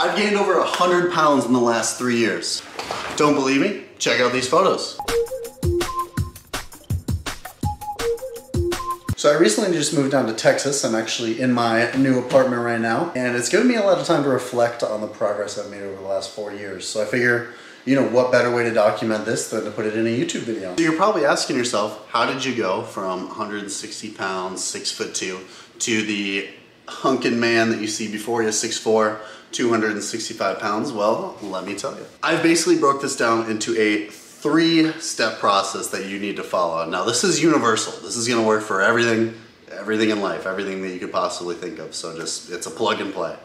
I've gained over 100 pounds in the last three years. Don't believe me? Check out these photos. So I recently just moved down to Texas. I'm actually in my new apartment right now, and it's given me a lot of time to reflect on the progress I've made over the last four years. So I figure, you know, what better way to document this than to put it in a YouTube video? So you're probably asking yourself, how did you go from 160 pounds, six foot two, to the hunkin' man that you see before you, 6'4", 265 pounds? Well, let me tell you. I've basically broke this down into a three-step process that you need to follow. Now this is universal. This is gonna work for everything, everything in life, everything that you could possibly think of. So just, it's a plug and play.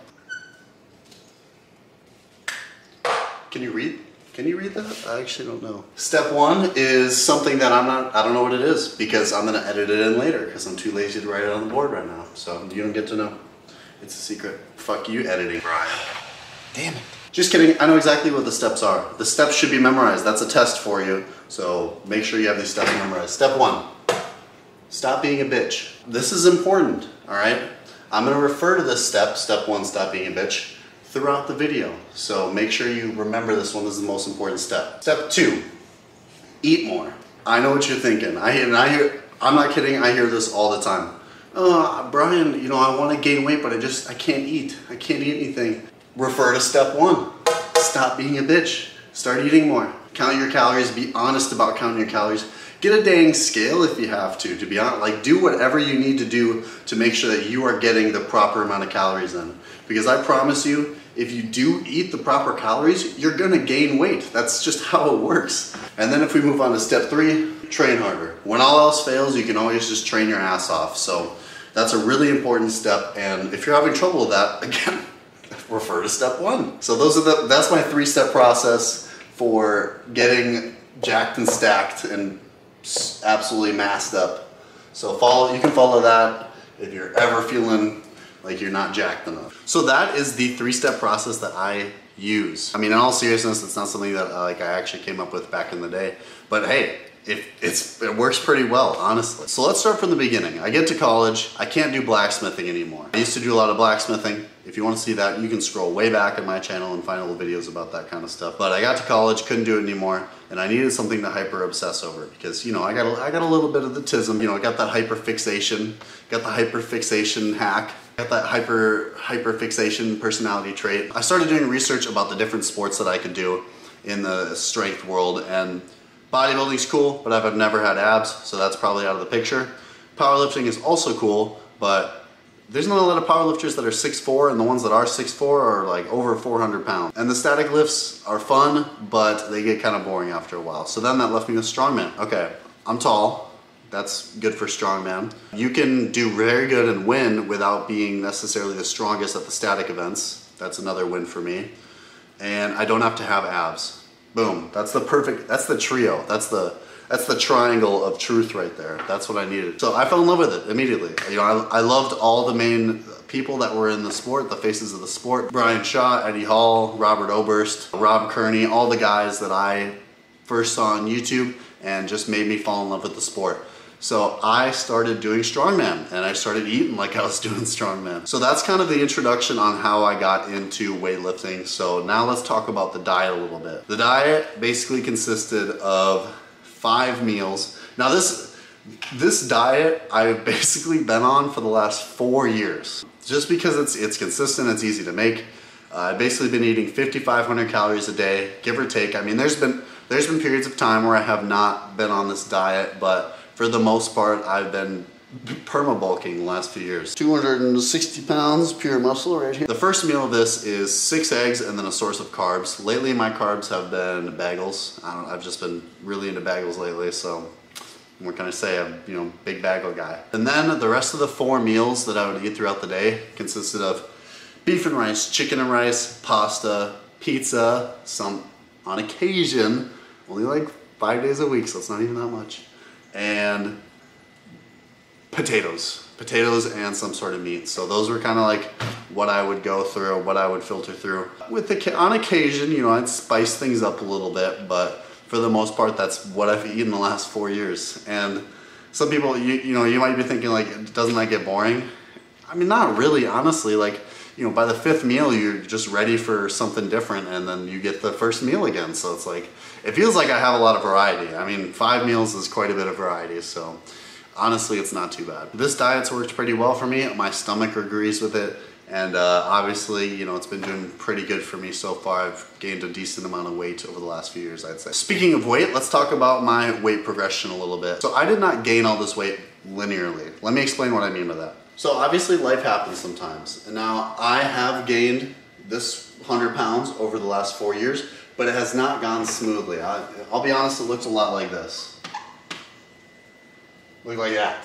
Can you read? Can you read that? I actually don't know. Step one is something that I'm not, I don't know what it is because I'm gonna edit it in later because I'm too lazy to write it on the board right now. So you don't get to know. It's a secret. Fuck you editing. Brian. Damn it. Just kidding, I know exactly what the steps are. The steps should be memorized. That's a test for you. So make sure you have these steps memorized. Step one, stop being a bitch. This is important, all right? I'm gonna refer to this step, step one, stop being a bitch, throughout the video. So make sure you remember this one is the most important step. Step two, eat more. I know what you're thinking. I hear, and I hear, I'm not kidding, I hear this all the time. Oh, Brian, you know, I want to gain weight, but I just, I can't eat. I can't eat anything. Refer to step one. Stop being a bitch. Start eating more. Count your calories, be honest about counting your calories. Get a dang scale if you have to, to be honest. Like do whatever you need to do to make sure that you are getting the proper amount of calories in. Because I promise you, if you do eat the proper calories, you're gonna gain weight. That's just how it works. And then if we move on to step three, train harder. When all else fails, you can always just train your ass off. So that's a really important step. And if you're having trouble with that, again, refer to step one. So those are the, that's my three step process for getting jacked and stacked and absolutely massed up. So follow, you can follow that if you're ever feeling like you're not jacked enough. So that is the three-step process that I use. I mean, in all seriousness, it's not something that uh, like I actually came up with back in the day, but hey, it, it's, it works pretty well, honestly. So let's start from the beginning. I get to college, I can't do blacksmithing anymore. I used to do a lot of blacksmithing. If you want to see that, you can scroll way back in my channel and find the videos about that kind of stuff. But I got to college, couldn't do it anymore, and I needed something to hyper obsess over because, you know, I got a, I got a little bit of the tism. You know, I got that hyper fixation, got the hyper fixation hack, got that hyper, hyper fixation personality trait. I started doing research about the different sports that I could do in the strength world and Bodybuilding's cool, but I've never had abs, so that's probably out of the picture. Powerlifting is also cool, but there's not a lot of powerlifters that are 6'4", and the ones that are 6'4", are like over 400 pounds. And the static lifts are fun, but they get kind of boring after a while. So then that left me with strongman. Okay, I'm tall, that's good for strongman. You can do very good and win without being necessarily the strongest at the static events. That's another win for me. And I don't have to have abs. Boom. That's the perfect, that's the trio. That's the, that's the triangle of truth right there. That's what I needed. So I fell in love with it immediately. You know, I, I loved all the main people that were in the sport, the faces of the sport. Brian Shaw, Eddie Hall, Robert Oberst, Rob Kearney, all the guys that I first saw on YouTube and just made me fall in love with the sport. So I started doing strongman and I started eating like I was doing strongman. So that's kind of the introduction on how I got into weightlifting. So now let's talk about the diet a little bit. The diet basically consisted of five meals. Now this, this diet I've basically been on for the last four years. Just because it's, it's consistent, it's easy to make. Uh, I've basically been eating 5,500 calories a day, give or take. I mean, there's been, there's been periods of time where I have not been on this diet, but for the most part, I've been perma bulking the last few years. 260 pounds pure muscle right here. The first meal of this is six eggs and then a source of carbs. Lately my carbs have been bagels. I don't I've just been really into bagels lately so what can I say, I'm you know big bagel guy. And then the rest of the four meals that I would eat throughout the day consisted of beef and rice, chicken and rice, pasta, pizza, some on occasion, only like five days a week so it's not even that much and potatoes. Potatoes and some sort of meat. So those were kind of like what I would go through, what I would filter through. With the, on occasion, you know, I'd spice things up a little bit, but for the most part, that's what I've eaten the last four years. And some people, you, you know, you might be thinking like, doesn't that get boring? I mean, not really, honestly. Like, you know, by the fifth meal, you're just ready for something different, and then you get the first meal again. So it's like, it feels like I have a lot of variety. I mean, five meals is quite a bit of variety, so honestly, it's not too bad. This diet's worked pretty well for me. My stomach agrees with it. And uh, obviously, you know, it's been doing pretty good for me so far. I've gained a decent amount of weight over the last few years, I'd say. Speaking of weight, let's talk about my weight progression a little bit. So I did not gain all this weight linearly. Let me explain what I mean by that. So obviously life happens sometimes. And now I have gained this 100 pounds over the last four years, but it has not gone smoothly. I, will be honest, it looks a lot like this. Look like that.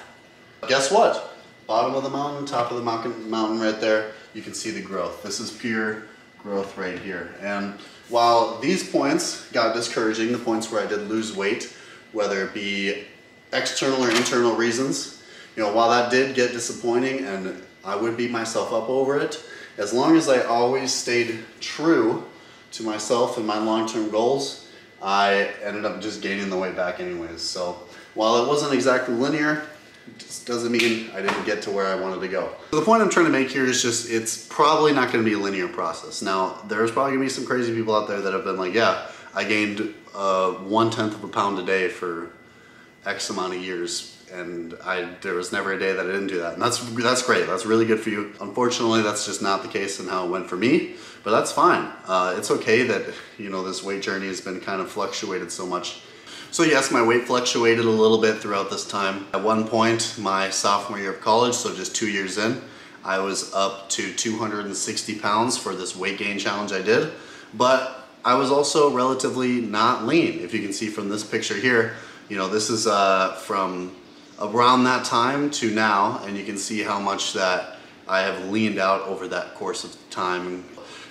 Guess what? Bottom of the mountain, top of the mountain, mountain right there, you can see the growth. This is pure growth right here. And while these points got discouraging, the points where I did lose weight, whether it be external or internal reasons, you know, while that did get disappointing and I would beat myself up over it, as long as I always stayed true to myself and my long-term goals, I ended up just gaining the weight back anyways. So while it wasn't exactly linear, doesn't mean I didn't get to where I wanted to go. So the point I'm trying to make here is just, it's probably not gonna be a linear process. Now, there's probably gonna be some crazy people out there that have been like, yeah, I gained uh, one tenth of a pound a day for X amount of years and I there was never a day that I didn't do that. And that's that's great. That's really good for you. Unfortunately, that's just not the case and how it went for me. But that's fine. Uh, it's okay that you know this weight journey has been kind of fluctuated so much. So yes, my weight fluctuated a little bit throughout this time. At one point, my sophomore year of college, so just two years in, I was up to 260 pounds for this weight gain challenge I did. But I was also relatively not lean. If you can see from this picture here, you know, this is uh, from around that time to now, and you can see how much that I have leaned out over that course of time.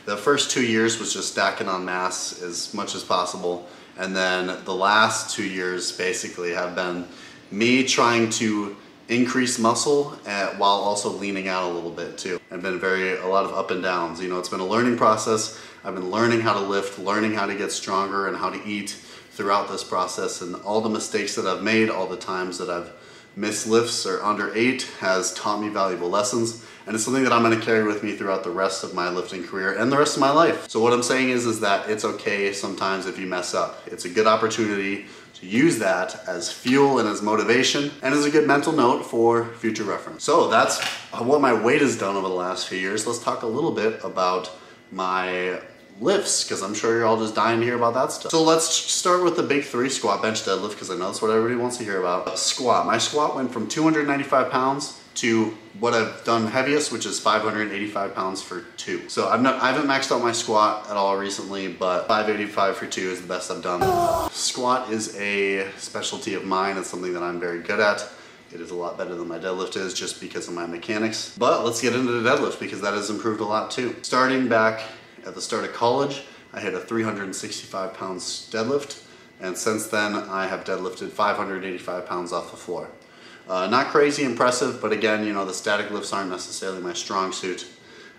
The first two years was just stacking on mass as much as possible. And then the last two years basically have been me trying to increase muscle at, uh, while also leaning out a little bit too. I've been very, a lot of up and downs. You know, it's been a learning process. I've been learning how to lift, learning how to get stronger and how to eat throughout this process and all the mistakes that I've made, all the times that I've missed lifts or under ate has taught me valuable lessons and it's something that I'm gonna carry with me throughout the rest of my lifting career and the rest of my life. So what I'm saying is, is that it's okay sometimes if you mess up. It's a good opportunity to use that as fuel and as motivation and as a good mental note for future reference. So that's what my weight has done over the last few years. Let's talk a little bit about my lifts because I'm sure you're all just dying to hear about that stuff. So let's start with the big three squat bench deadlift because I know that's what everybody wants to hear about. Squat, my squat went from 295 pounds to what I've done heaviest, which is 585 pounds for two. So I've not, I haven't maxed out my squat at all recently, but 585 for two is the best I've done. Squat is a specialty of mine. It's something that I'm very good at. It is a lot better than my deadlift is just because of my mechanics. But let's get into the deadlift because that has improved a lot too. Starting back at the start of college, I hit a 365 pounds deadlift. And since then, I have deadlifted 585 pounds off the floor. Uh, not crazy impressive, but again, you know, the static lifts aren't necessarily my strong suit.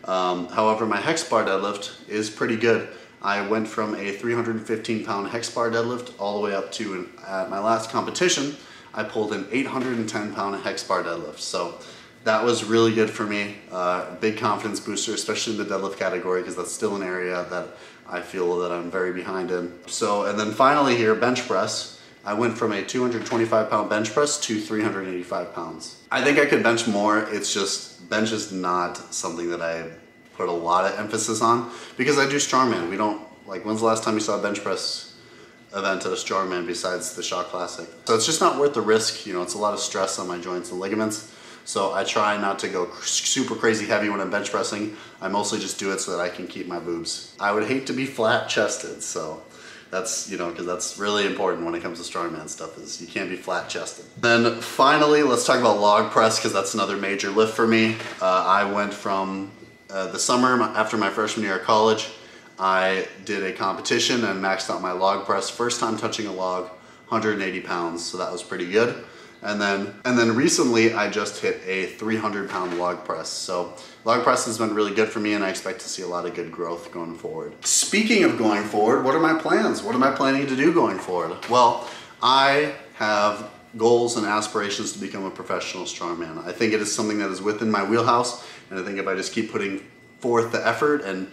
Um, however, my hex bar deadlift is pretty good. I went from a 315 pound hex bar deadlift all the way up to, an, at my last competition, I pulled an 810 pound hex bar deadlift. So that was really good for me. Uh, big confidence booster, especially in the deadlift category, because that's still an area that I feel that I'm very behind in. So, and then finally here, bench press. I went from a 225 pound bench press to 385 pounds. I think I could bench more. It's just, bench is not something that I put a lot of emphasis on because I do strongman. We don't, like when's the last time you saw a bench press event at a strongman besides the Shaw Classic? So it's just not worth the risk. You know, it's a lot of stress on my joints and ligaments. So I try not to go super crazy heavy when I'm bench pressing. I mostly just do it so that I can keep my boobs. I would hate to be flat chested, so that's, you know, because that's really important when it comes to strongman stuff is you can't be flat chested. Then finally, let's talk about log press because that's another major lift for me. Uh, I went from uh, the summer after my freshman year of college, I did a competition and maxed out my log press. First time touching a log, 180 pounds, so that was pretty good. And then, and then recently I just hit a 300 pound log press. So log press has been really good for me and I expect to see a lot of good growth going forward. Speaking of going forward, what are my plans? What am I planning to do going forward? Well, I have goals and aspirations to become a professional strongman. I think it is something that is within my wheelhouse and I think if I just keep putting forth the effort and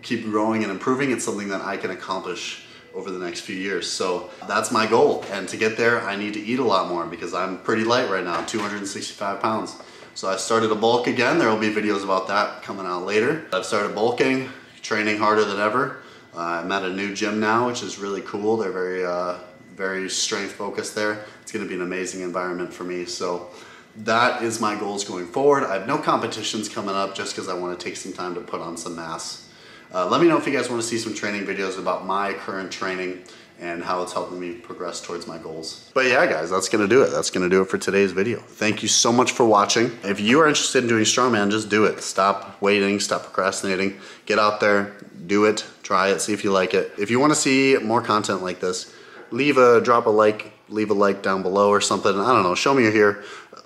keep growing and improving, it's something that I can accomplish over the next few years. So that's my goal. And to get there, I need to eat a lot more because I'm pretty light right now, 265 pounds. So I started a bulk again. There will be videos about that coming out later. I've started bulking, training harder than ever. Uh, I'm at a new gym now, which is really cool. They're very, uh, very strength focused there. It's gonna be an amazing environment for me. So that is my goals going forward. I have no competitions coming up just because I want to take some time to put on some mass. Uh, let me know if you guys want to see some training videos about my current training and how it's helping me progress towards my goals. But yeah, guys, that's gonna do it. That's gonna do it for today's video. Thank you so much for watching. If you are interested in doing strongman, just do it. Stop waiting, stop procrastinating. Get out there, do it, try it, see if you like it. If you wanna see more content like this, leave a, drop a like, leave a like down below or something. I don't know, show me you're here.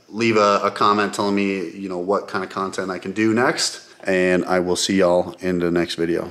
Leave a, a comment telling me, you know, what kind of content I can do next. And I will see y'all in the next video.